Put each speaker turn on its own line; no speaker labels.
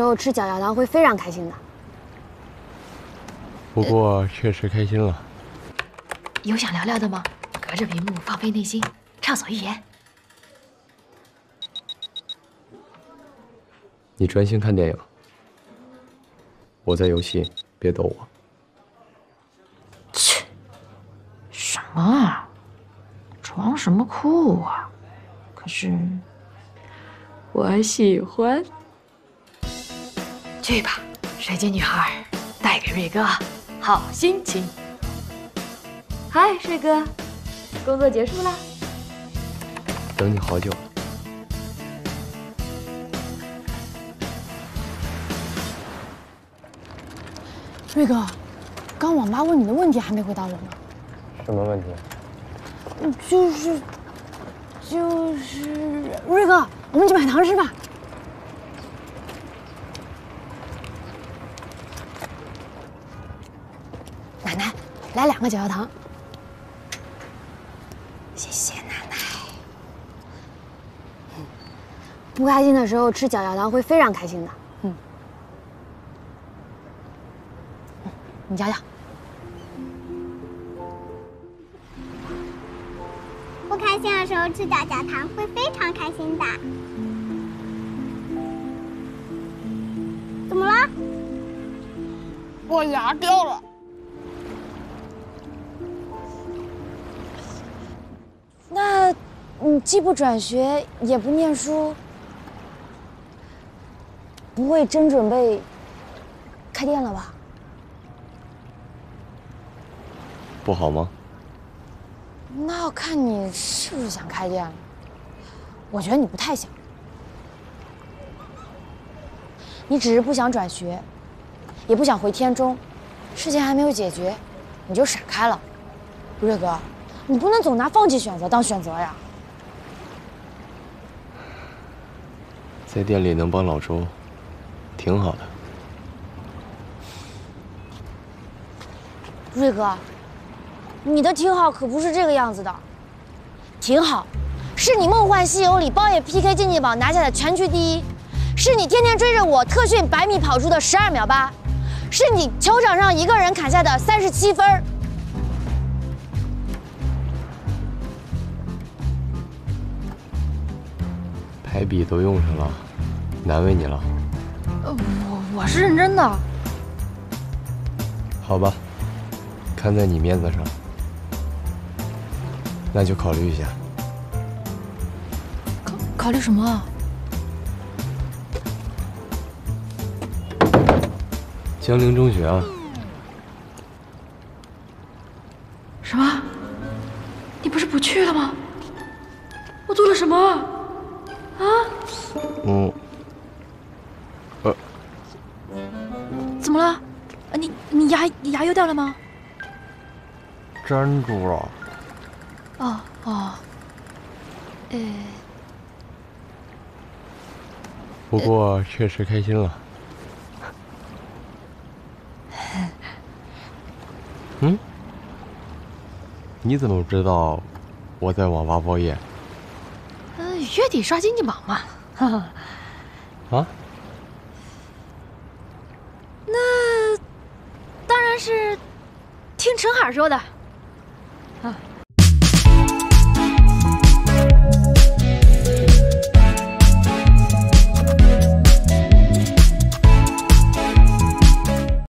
候吃脚丫糖会非常开心的。
不过确实开心了。
有想聊聊的吗？隔着屏幕放飞内心，畅所欲言。
你专心看电影，我在游戏，别逗我。
切，什么啊？装什么酷啊？可是我喜欢。去吧，水晶女孩，带给瑞哥好心情。嗨，帅哥，工作结束了？
等你好久了。
瑞哥，刚网吧问你的问题还没回答我呢。
什么问题？
就是，就是瑞哥，我们去买糖吃吧。奶奶，来两个脚丫糖。谢谢奶奶。不开心的时候吃脚丫糖会非常开心的。嗯。你嚼嚼。
不开心的时候吃脚脚糖会非常开心的。怎么了？
我牙掉了。
你既不转学，也不念书，不会真准备开店了吧？
不好吗？
那要看你是不是想开店了。我觉得你不太想，你只是不想转学，也不想回天中，事情还没有解决，你就闪开了。瑞哥，你不能总拿放弃选择当选择呀。
在店里能帮老周，挺好的。
瑞哥。你的挺好可不是这个样子的，挺好，是你《梦幻西游》里包野 PK 竞技榜拿下的全区第一，是你天天追着我特训百米跑出的十二秒八，是你球场上一个人砍下的三十七分。
排比都用上了，难为你了。
呃，我我是认真的。
好吧，看在你面子上。那就考虑一下。
考考虑什么？
江陵中学啊。
什么？你不是不去了吗？我做了什么？啊？
嗯。呃。
怎么了？你你牙你牙又掉了吗？
粘住了。
哦哦，呃，
不过确实开心了。嗯？你怎么知道我在网吧包夜？
嗯，月底刷经济榜嘛。
啊？
那当然是听陈海说的。